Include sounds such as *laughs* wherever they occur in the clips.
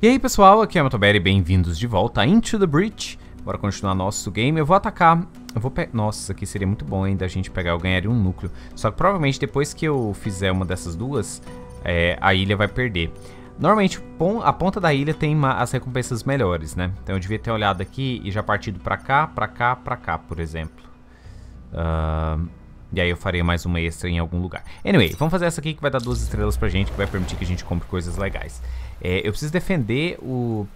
E aí pessoal, aqui é o Motoberi, bem-vindos de volta a Into the Breach. Bora continuar nosso game. Eu vou atacar... Eu vou. Nossa, aqui seria muito bom ainda a gente pegar. Eu ganharia um núcleo. Só que provavelmente depois que eu fizer uma dessas duas, é, a ilha vai perder. Normalmente a ponta da ilha tem as recompensas melhores, né? Então eu devia ter olhado aqui e já partido pra cá, pra cá, pra cá, por exemplo. Uh, e aí eu faria mais uma extra em algum lugar. Anyway, vamos fazer essa aqui que vai dar duas estrelas pra gente, que vai permitir que a gente compre coisas legais. É, eu preciso defender o,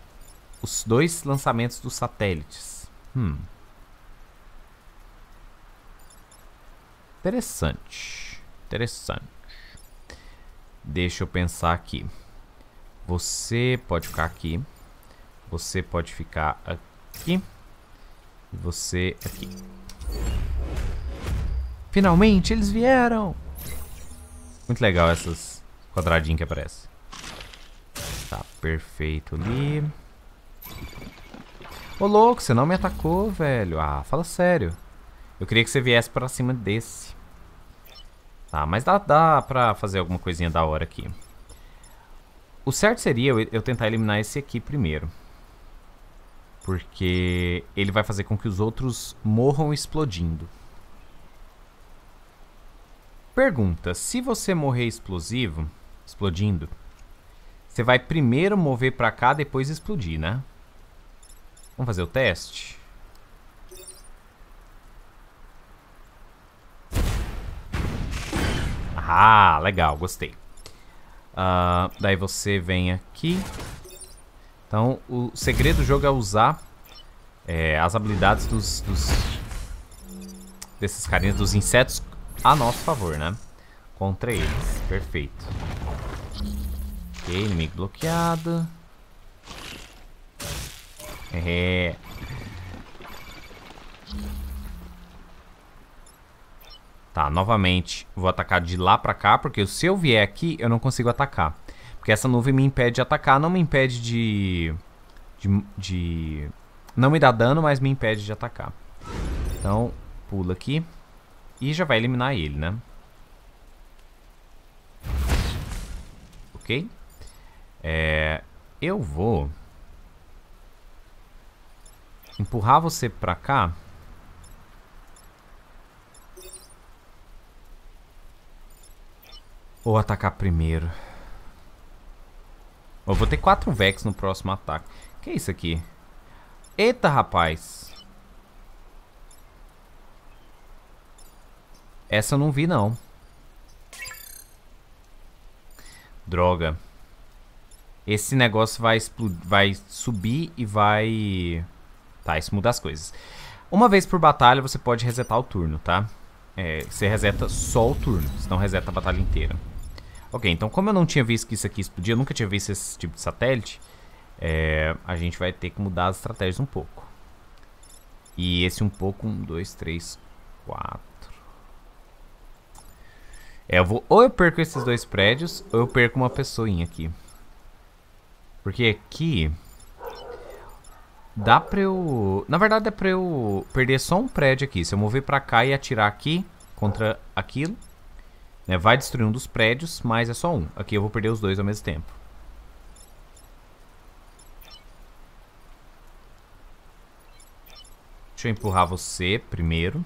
os dois lançamentos dos satélites. Hum. Interessante. Interessante. Deixa eu pensar aqui. Você pode ficar aqui. Você pode ficar aqui. E você aqui. Finalmente eles vieram! Muito legal essas quadradinhos que aparecem. Perfeito ali. Ô louco, você não me atacou, velho. Ah, fala sério. Eu queria que você viesse pra cima desse. Tá, mas dá, dá pra fazer alguma coisinha da hora aqui. O certo seria eu, eu tentar eliminar esse aqui primeiro. Porque ele vai fazer com que os outros morram explodindo. Pergunta: se você morrer explosivo, explodindo, você vai primeiro mover para cá, depois explodir, né? Vamos fazer o teste? Ah, legal, gostei. Uh, daí você vem aqui. Então, o segredo do jogo é usar é, as habilidades dos, dos desses carinhas, dos insetos a nosso favor, né? Contra eles. Perfeito. Ok, inimigo bloqueado. É. Tá, novamente vou atacar de lá pra cá, porque se eu vier aqui, eu não consigo atacar. Porque essa nuvem me impede de atacar, não me impede de... de, de não me dá dano, mas me impede de atacar. Então, pula aqui. E já vai eliminar ele, né? Ok? É, eu vou empurrar você pra cá. Ou atacar primeiro. Eu vou ter quatro Vex no próximo ataque. Que é isso aqui? Eita, rapaz. Essa eu não vi, não. Droga. Esse negócio vai, vai subir e vai... Tá, isso muda as coisas. Uma vez por batalha você pode resetar o turno, tá? É, você reseta só o turno, senão reseta a batalha inteira. Ok, então como eu não tinha visto que isso aqui explodia, eu nunca tinha visto esse tipo de satélite, é, a gente vai ter que mudar as estratégias um pouco. E esse um pouco, um, dois, três, quatro... É, eu vou, ou eu perco esses dois prédios, ou eu perco uma pessoinha aqui. Porque aqui... Dá pra eu... Na verdade, dá pra eu perder só um prédio aqui. Se eu mover pra cá e atirar aqui contra aquilo, né, vai destruir um dos prédios, mas é só um. Aqui eu vou perder os dois ao mesmo tempo. Deixa eu empurrar você primeiro.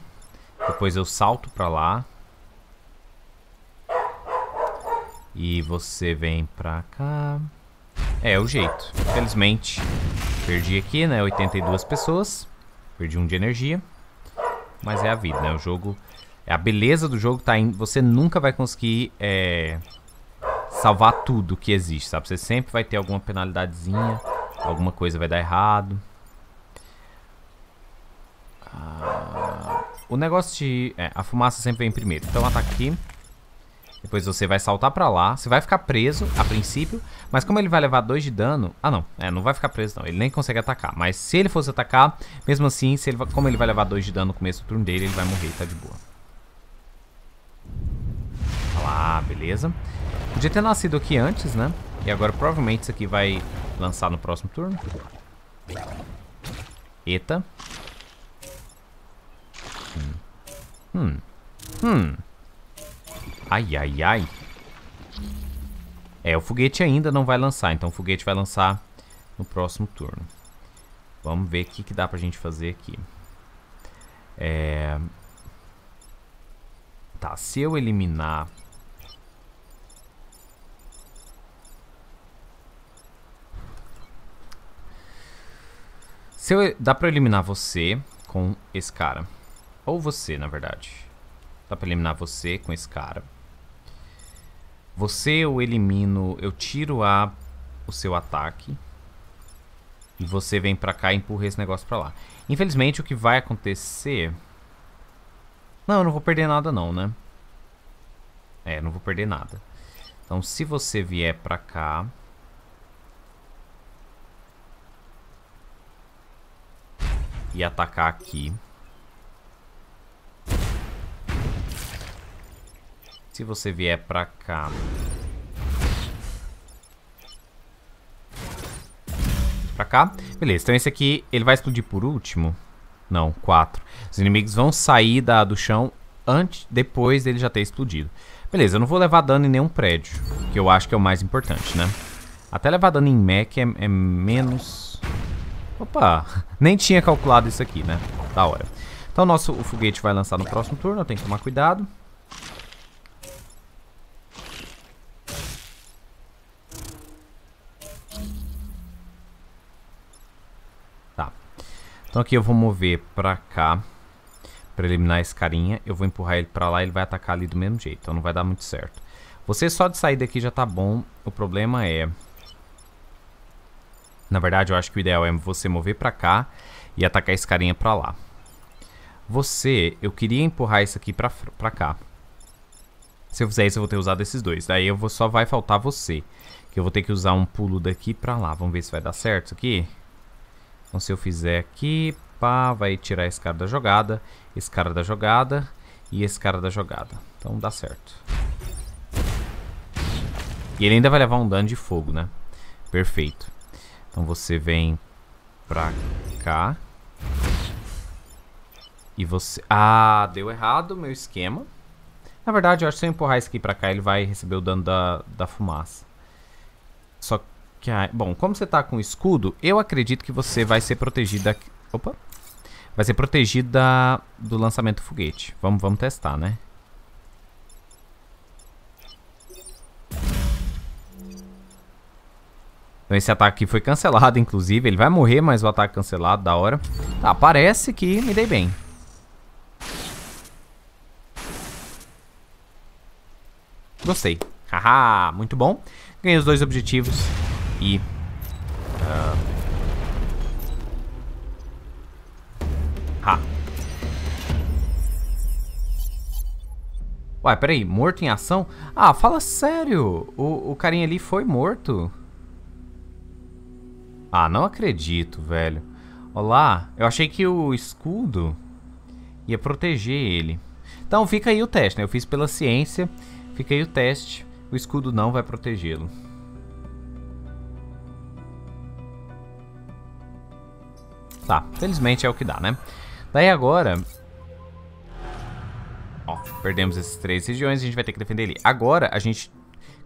Depois eu salto pra lá. E você vem pra cá. É, o jeito. Infelizmente, perdi aqui, né? 82 pessoas. Perdi um de energia. Mas é a vida, né? O jogo... É a beleza do jogo tá em... Você nunca vai conseguir é, salvar tudo que existe, sabe? Você sempre vai ter alguma penalidadezinha. Alguma coisa vai dar errado. Ah, o negócio de... É, a fumaça sempre vem primeiro. Então ataque aqui. Depois você vai saltar pra lá. Você vai ficar preso, a princípio. Mas como ele vai levar 2 de dano... Ah, não. É, não vai ficar preso, não. Ele nem consegue atacar. Mas se ele fosse atacar, mesmo assim, se ele, como ele vai levar 2 de dano no começo do turno dele, ele vai morrer. Tá de boa. Olha lá, beleza. Podia ter nascido aqui antes, né? E agora provavelmente isso aqui vai lançar no próximo turno. Eita. Hum. Hum. Hum. Ai, ai, ai. É, o foguete ainda não vai lançar, então o foguete vai lançar no próximo turno. Vamos ver o que, que dá pra gente fazer aqui. É... Tá, se eu eliminar... Se eu... Dá pra eliminar você com esse cara. Ou você, na verdade. Dá pra eliminar você com esse cara. Você eu elimino... Eu tiro a... o seu ataque. E você vem pra cá e empurra esse negócio pra lá. Infelizmente, o que vai acontecer... Não, eu não vou perder nada não, né? É, não vou perder nada. Então, se você vier pra cá... E atacar aqui... Se você vier pra cá... Pra cá. Beleza, então esse aqui, ele vai explodir por último? Não, quatro. Os inimigos vão sair da, do chão antes, depois dele já ter explodido. Beleza, eu não vou levar dano em nenhum prédio, que eu acho que é o mais importante, né? Até levar dano em mech é, é menos... Opa, *laughs* nem tinha calculado isso aqui, né? Da hora. Então nosso, foguete vai lançar no próximo turno, tenho que tomar cuidado. Então aqui eu vou mover pra cá. Pra eliminar esse carinha. Eu vou empurrar ele pra lá e ele vai atacar ali do mesmo jeito. Então não vai dar muito certo. Você só de sair daqui já tá bom. O problema é... Na verdade, eu acho que o ideal é você mover pra cá e atacar esse carinha pra lá. Você, eu queria empurrar isso aqui pra, pra cá. Se eu fizer isso, eu vou ter usado esses dois. Daí eu vou, só vai faltar você. Que eu vou ter que usar um pulo daqui pra lá. Vamos ver se vai dar certo isso aqui. Então se eu fizer aqui, pá, vai tirar esse cara da jogada, esse cara da jogada e esse cara da jogada. Então dá certo. E ele ainda vai levar um dano de fogo, né? Perfeito. Então você vem pra cá. E você... Ah, deu errado o meu esquema. Na verdade, eu acho que se eu empurrar esse aqui pra cá, ele vai receber o dano da, da fumaça. Só que, bom, como você tá com escudo, eu acredito que você vai ser protegida... Opa! Vai ser protegida do lançamento do foguete. Vamos, vamos testar, né? Então esse ataque aqui foi cancelado, inclusive. Ele vai morrer, mas o ataque cancelado, da hora. Tá, parece que me dei bem. Gostei. Haha, muito bom. Ganhei os dois objetivos e... Uh, ha. Uai, peraí, morto em ação? Ah, fala sério, o, o carinha ali foi morto? Ah, não acredito, velho. Olá, eu achei que o escudo ia proteger ele. Então fica aí o teste, né? Eu fiz pela ciência, fica aí o teste. O escudo não vai protegê-lo. Tá, felizmente é o que dá, né? Daí agora... Ó, perdemos essas três regiões, a gente vai ter que defender ele. Agora, a gente...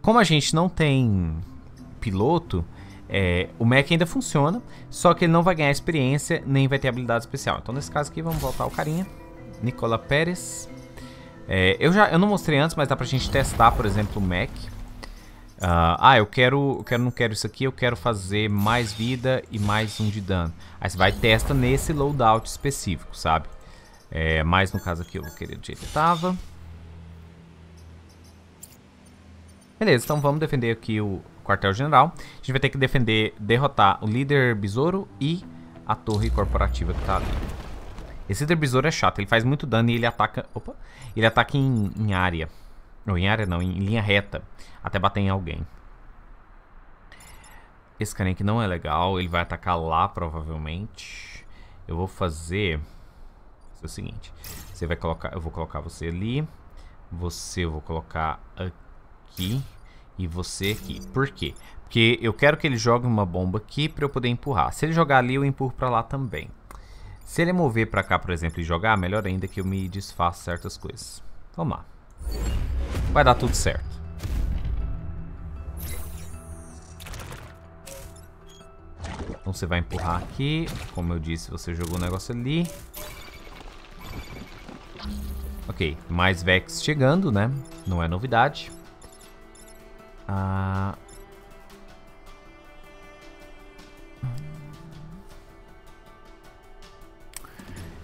Como a gente não tem piloto, é, o mech ainda funciona, só que ele não vai ganhar experiência, nem vai ter habilidade especial. Então, nesse caso aqui, vamos voltar o carinha. Nicola Pérez. É, eu, já, eu não mostrei antes, mas dá pra gente testar, por exemplo, o mech. Uh, ah, eu quero, eu quero, não quero isso aqui, eu quero fazer mais vida e mais um de dano. Aí você vai e testa nesse loadout específico, sabe? É, mas no caso aqui eu vou querer do jeito que tava. Beleza, então vamos defender aqui o quartel-general. A gente vai ter que defender, derrotar o líder besouro e a torre corporativa que tá ali. Esse líder besouro é chato, ele faz muito dano e ele ataca... Opa! Ele ataca em, em área. Ou em área não, em linha reta. Até bater em alguém. Esse carinha aqui não é legal. Ele vai atacar lá, provavelmente. Eu vou fazer... É o seguinte. Você vai colocar... Eu vou colocar você ali. Você eu vou colocar aqui. E você aqui. Por quê? Porque eu quero que ele jogue uma bomba aqui para eu poder empurrar. Se ele jogar ali, eu empurro para lá também. Se ele mover para cá, por exemplo, e jogar, melhor ainda que eu me desfaça certas coisas. Vamos lá. Vai dar tudo certo. Então você vai empurrar aqui. Como eu disse, você jogou o negócio ali. Ok, mais Vex chegando, né? Não é novidade. Ah...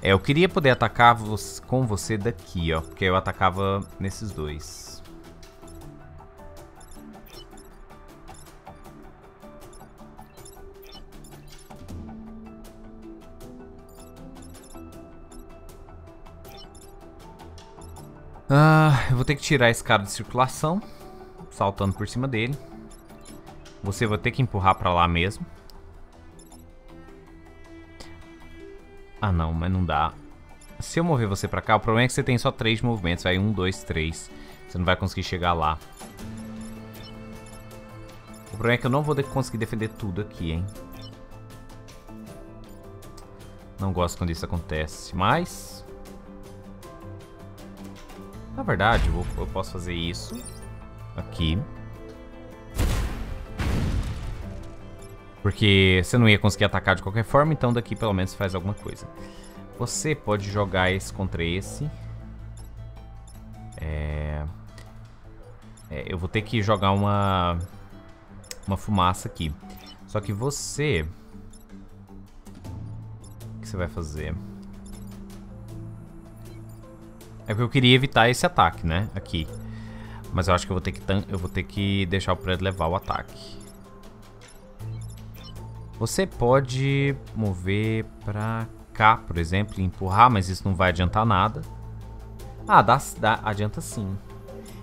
É, eu queria poder atacar com você daqui, ó. Porque eu atacava nesses dois. Ah, eu vou ter que tirar esse cara de circulação. Saltando por cima dele. Você vai ter que empurrar pra lá mesmo. Ah, não, mas não dá. Se eu mover você pra cá, o problema é que você tem só três movimentos. Vai um, dois, três. Você não vai conseguir chegar lá. O problema é que eu não vou conseguir defender tudo aqui, hein. Não gosto quando isso acontece, mas... Na verdade, eu, eu posso fazer isso aqui. Porque você não ia conseguir atacar de qualquer forma, então daqui pelo menos faz alguma coisa. Você pode jogar esse contra esse. É... é... eu vou ter que jogar uma... Uma fumaça aqui. Só que você... O que você vai fazer? É porque eu queria evitar esse ataque, né? Aqui. Mas eu acho que eu vou ter que, eu vou ter que deixar o prédio levar o ataque. Você pode mover pra cá, por exemplo, e empurrar, mas isso não vai adiantar nada. Ah, dá, dá, adianta sim.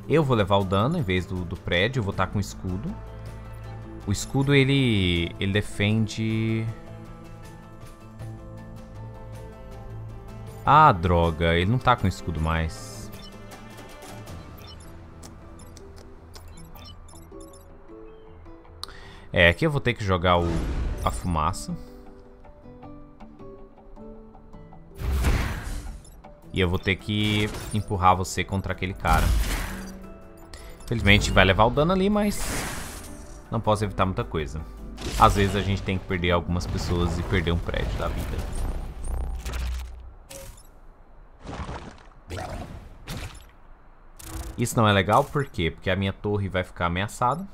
Eu vou levar o dano em vez do, do prédio, eu vou estar com o escudo. O escudo, ele, ele defende... Ah, droga, ele não tá com escudo mais. É, aqui eu vou ter que jogar o, a fumaça. E eu vou ter que empurrar você contra aquele cara. Infelizmente vai levar o dano ali, mas não posso evitar muita coisa. Às vezes a gente tem que perder algumas pessoas e perder um prédio da vida. Isso não é legal, por quê? Porque a minha torre vai ficar ameaçada.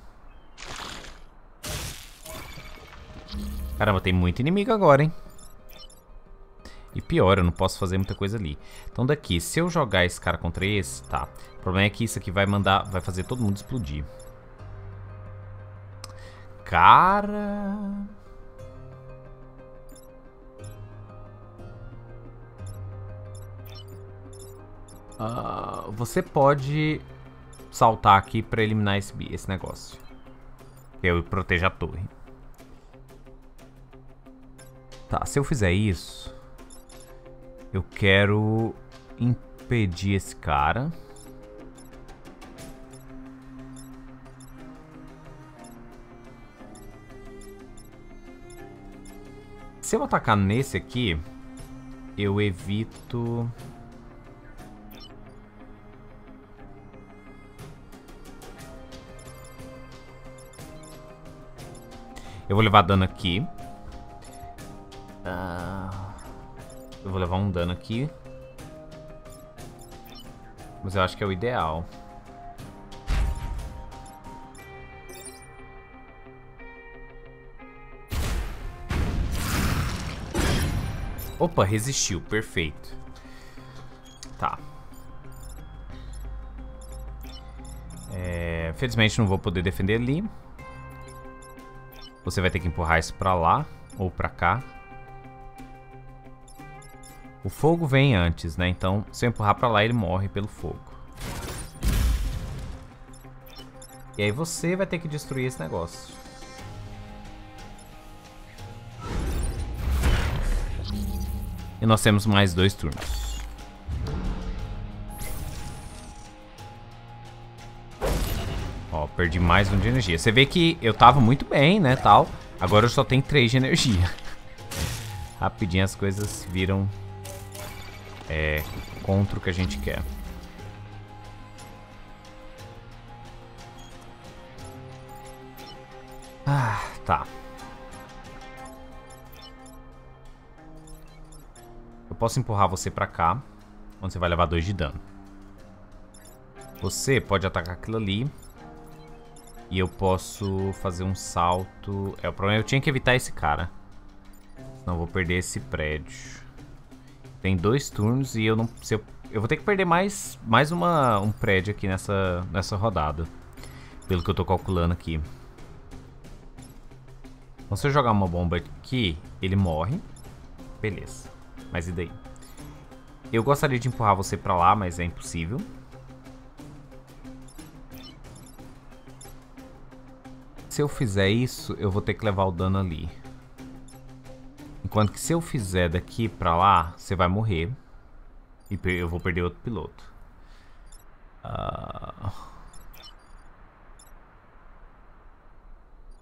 Caramba, tem muito inimigo agora, hein? E pior, eu não posso fazer muita coisa ali. Então daqui, se eu jogar esse cara contra esse, tá. O problema é que isso aqui vai mandar, vai fazer todo mundo explodir. Cara... Uh, você pode saltar aqui pra eliminar esse, esse negócio. Eu protejo a torre. Tá, se eu fizer isso, eu quero impedir esse cara. Se eu atacar nesse aqui, eu evito... Eu vou levar dano aqui. Eu vou levar um dano aqui. Mas eu acho que é o ideal. Opa, resistiu. Perfeito. Tá. É, felizmente não vou poder defender ali. Você vai ter que empurrar isso pra lá ou pra cá. O fogo vem antes, né? Então, se eu empurrar pra lá, ele morre pelo fogo. E aí você vai ter que destruir esse negócio. E nós temos mais dois turnos. Ó, perdi mais um de energia. Você vê que eu tava muito bem, né, tal. Agora eu só tenho três de energia. *laughs* Rapidinho as coisas viram é, contra o que a gente quer. Ah, tá. Eu posso empurrar você pra cá, onde você vai levar 2 de dano. Você pode atacar aquilo ali. E eu posso fazer um salto... É, o problema é que eu tinha que evitar esse cara. Senão eu vou perder esse prédio. Tem dois turnos e eu não... Se eu, eu vou ter que perder mais, mais uma, um prédio aqui nessa, nessa rodada. Pelo que eu tô calculando aqui. Então, se eu jogar uma bomba aqui, ele morre. Beleza. Mas e daí? Eu gostaria de empurrar você pra lá, mas é impossível. Se eu fizer isso, eu vou ter que levar o dano ali. Enquanto que se eu fizer daqui pra lá, você vai morrer. E eu vou perder outro piloto. Uh...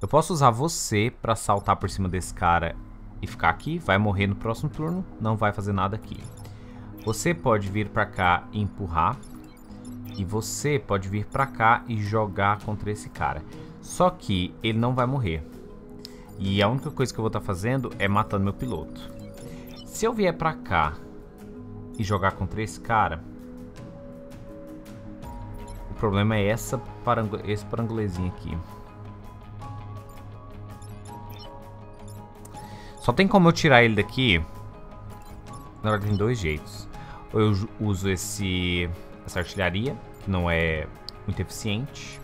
Eu posso usar você pra saltar por cima desse cara e ficar aqui. Vai morrer no próximo turno. Não vai fazer nada aqui. Você pode vir pra cá e empurrar. E você pode vir pra cá e jogar contra esse cara. Só que ele não vai morrer. E a única coisa que eu vou estar tá fazendo é matando meu piloto. Se eu vier pra cá e jogar contra esse cara... O problema é essa esse parangolezinho aqui. Só tem como eu tirar ele daqui. Na verdade, tem dois jeitos. Ou eu uso esse, essa artilharia, que não é muito eficiente.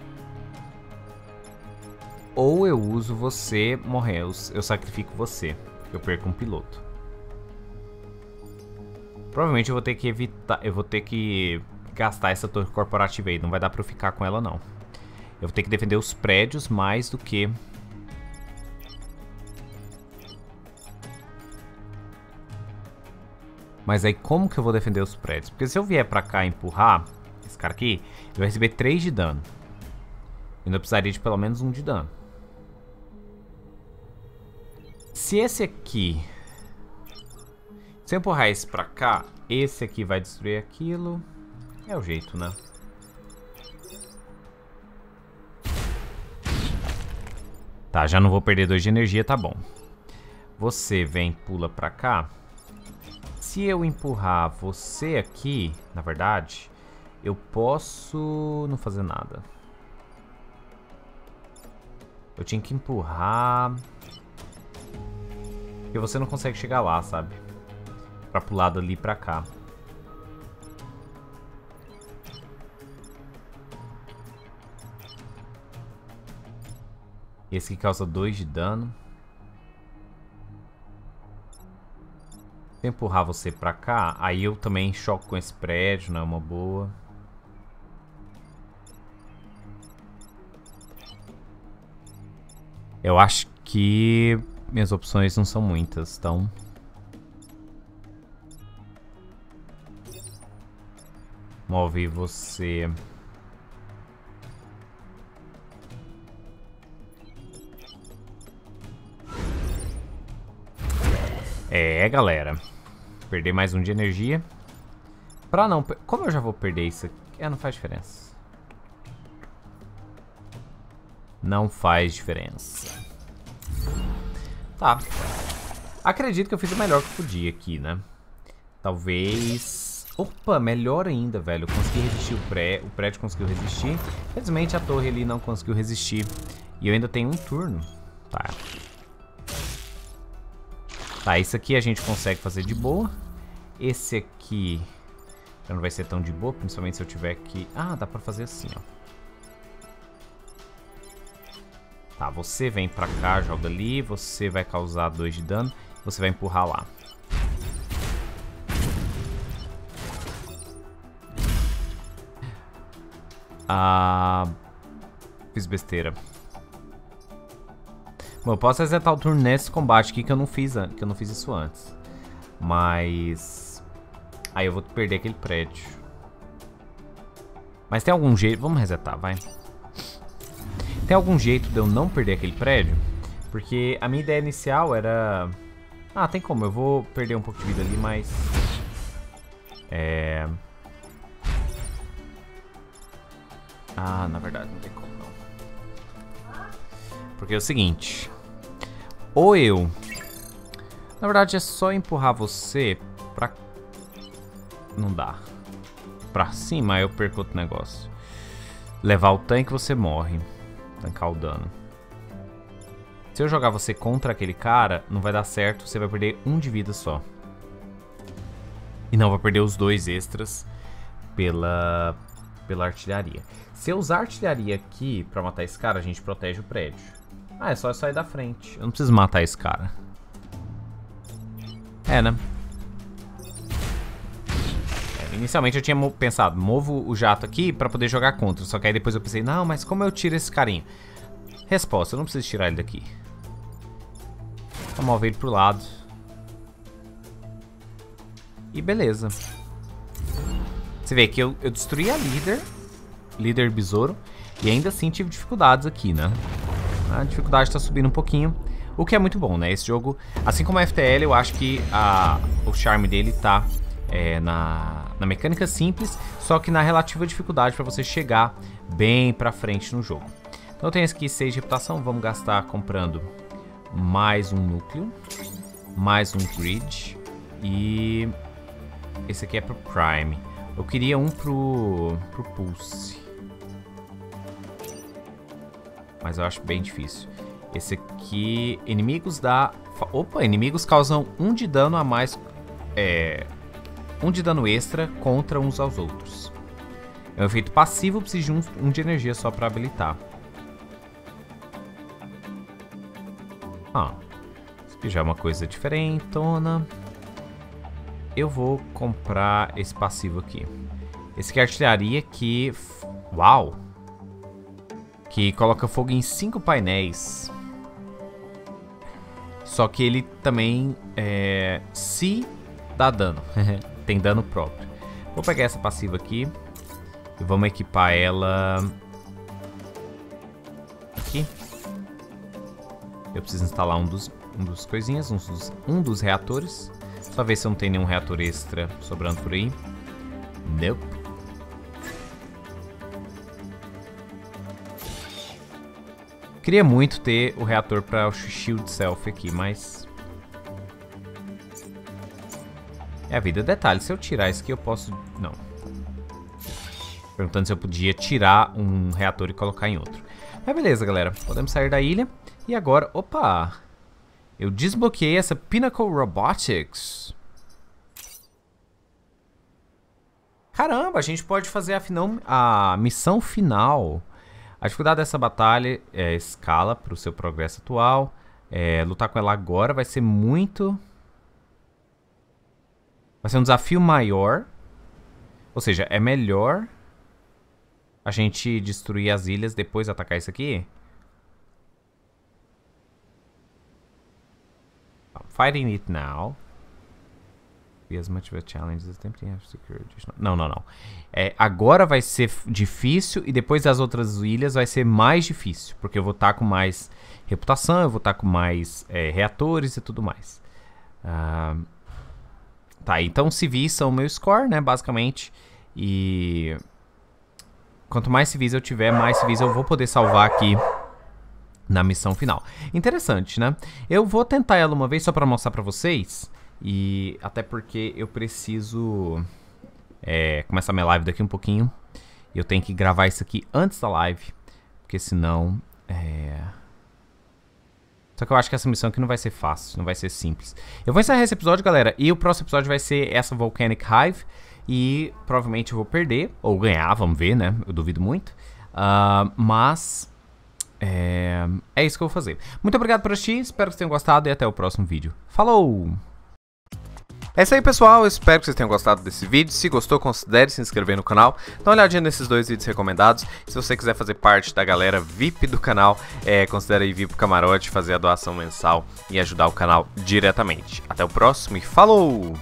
Ou eu uso você morrer, eu sacrifico você. Eu perco um piloto. Provavelmente eu vou ter que evitar, eu vou ter que gastar essa torre corporativa aí, não vai dar pra eu ficar com ela não. Eu vou ter que defender os prédios mais do que Mas aí como que eu vou defender os prédios? Porque se eu vier pra cá empurrar esse cara aqui, ele vai receber 3 de dano. E eu precisaria de pelo menos 1 de dano. Se esse aqui... Se eu empurrar esse pra cá, esse aqui vai destruir aquilo. É o jeito, né? Tá, já não vou perder 2 de energia, tá bom. Você vem, pula pra cá se eu empurrar você aqui, na verdade, eu posso não fazer nada. Eu tinha que empurrar... Porque você não consegue chegar lá, sabe? Pra pular dali pra cá. Esse aqui causa 2 de dano. Se empurrar você pra cá, aí eu também choco com esse prédio, não é uma boa. Eu acho que minhas opções não são muitas, então... Move você... É, galera. Perder mais um de energia. Pra não... Como eu já vou perder isso aqui? É, não faz diferença. Não faz diferença. Tá. Acredito que eu fiz o melhor que podia aqui, né? Talvez... Opa, melhor ainda, velho. Eu consegui resistir o pré... O prédio conseguiu resistir. Infelizmente a torre ali não conseguiu resistir. E eu ainda tenho um turno. Tá. Tá, isso aqui a gente consegue fazer de boa. Esse aqui já não vai ser tão de boa, principalmente se eu tiver que... Ah, dá pra fazer assim, ó. Tá, você vem pra cá, joga ali, você vai causar 2 de dano, você vai empurrar lá. Ah, fiz besteira. Bom, eu posso resetar o turno nesse combate aqui que eu não fiz, que eu não fiz isso antes. Mas... Aí eu vou perder aquele prédio. Mas tem algum jeito... Vamos resetar, vai. Tem algum jeito de eu não perder aquele prédio? Porque a minha ideia inicial era... Ah, tem como. Eu vou perder um pouco de vida ali, mas... É... Ah, na verdade não tem como não. Porque é o seguinte... Ou eu... Na verdade é só empurrar você pra Não dá. Pra cima eu perco outro negócio. Levar o tanque você morre. Tancar o dano. Se eu jogar você contra aquele cara, não vai dar certo. Você vai perder um de vida só. E não vai perder os dois extras pela, pela artilharia. Se eu usar artilharia aqui pra matar esse cara, a gente protege o prédio. Ah, é só eu sair da frente. Eu não preciso matar esse cara. É, né? Inicialmente eu tinha pensado, movo o jato aqui pra poder jogar contra. Só que aí depois eu pensei, não, mas como eu tiro esse carinha? Resposta, eu não preciso tirar ele daqui. Só move ele pro lado. E beleza. Você vê que eu, eu destruí a líder, líder besouro, e ainda assim tive dificuldades aqui, né? A dificuldade tá subindo um pouquinho, o que é muito bom, né? Esse jogo, assim como a FTL, eu acho que a, o charme dele tá é, na, na mecânica simples, só que na relativa dificuldade para você chegar bem pra frente no jogo. Então eu tenho aqui 6 de reputação, vamos gastar comprando mais um núcleo, mais um grid e esse aqui é pro Prime. Eu queria um pro, pro Pulse. Mas eu acho bem difícil. Esse aqui, inimigos da... Opa, inimigos causam um de dano a mais... É... Um de dano extra contra uns aos outros. É um efeito passivo, preciso de um, um de energia só pra habilitar. Ah, isso aqui já é uma coisa diferentona. Eu vou comprar esse passivo aqui. Esse aqui é artilharia que... Uau! Que coloca fogo em cinco painéis. Só que ele também é, se dá dano. *laughs* Tem dano próprio. Vou pegar essa passiva aqui. E vamos equipar ela... Aqui. Eu preciso instalar um dos, um dos coisinhas, um dos, um dos reatores. Só ver se não tem nenhum reator extra sobrando por aí. Nope. Queria muito ter o reator para o shield self aqui, mas... É a vida. Detalhe, se eu tirar isso aqui eu posso... Não. Perguntando se eu podia tirar um reator e colocar em outro. Mas beleza, galera. Podemos sair da ilha. E agora... Opa! Eu desbloqueei essa Pinnacle Robotics. Caramba, a gente pode fazer a, final, a missão final. A dificuldade dessa batalha é escala para o seu progresso atual. É, lutar com ela agora vai ser muito... Vai ser um desafio maior. Ou seja, é melhor a gente destruir as ilhas depois atacar isso aqui? Fighting it now. Be as much of a challenge as tempting Não, não, não. É, agora vai ser difícil e depois das outras ilhas vai ser mais difícil. Porque eu vou estar tá com mais reputação, eu vou estar tá com mais é, reatores e tudo mais. Uh, tá, então civis são o meu score, né, basicamente. E... Quanto mais civis eu tiver, mais civis eu vou poder salvar aqui na missão final. Interessante, né? Eu vou tentar ela uma vez só para mostrar para vocês. E até porque eu preciso é, começar minha live daqui um pouquinho. Eu tenho que gravar isso aqui antes da live. Porque senão... É... Só que eu acho que essa missão aqui não vai ser fácil, não vai ser simples. Eu vou encerrar esse episódio, galera. E o próximo episódio vai ser essa Volcanic Hive. E provavelmente eu vou perder, ou ganhar, vamos ver, né? Eu duvido muito. Uh, mas é, é isso que eu vou fazer. Muito obrigado por assistir, espero que vocês tenham gostado e até o próximo vídeo. Falou! É isso aí, pessoal. espero que vocês tenham gostado desse vídeo. Se gostou, considere se inscrever no canal. Dá uma olhadinha nesses dois vídeos recomendados. Se você quiser fazer parte da galera VIP do canal, é, considere vir pro camarote, fazer a doação mensal e ajudar o canal diretamente. Até o próximo e falou!